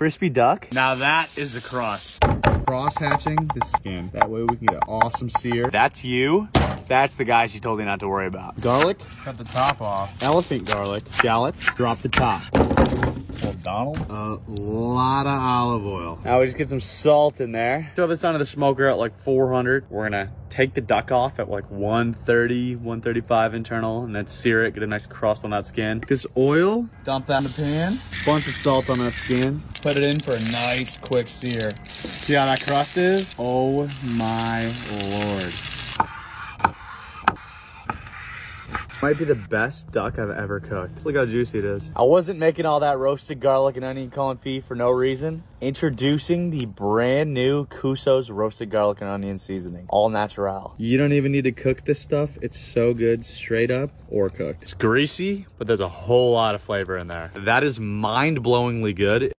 crispy duck. Now that is the cross. Cross hatching the skin. That way we can get an awesome sear. That's you. That's the guy she told you not to worry about. Garlic, Cut the top off. elephant garlic, shallots, drop the top. Well, Donald. A lot of olive oil. Now we just get some salt in there. Throw this onto the smoker at like 400. We're gonna take the duck off at like 130, 135 internal, and then sear it, get a nice crust on that skin. This oil, dump that in the pan. Bunch of salt on that skin. Put it in for a nice quick sear. See how that crust is? Oh my lord. Might be the best duck I've ever cooked. Look how juicy it is. I wasn't making all that roasted garlic and onion confit for no reason. Introducing the brand new Kuso's roasted garlic and onion seasoning. All natural. You don't even need to cook this stuff. It's so good straight up or cooked. It's greasy, but there's a whole lot of flavor in there. That is mind-blowingly good.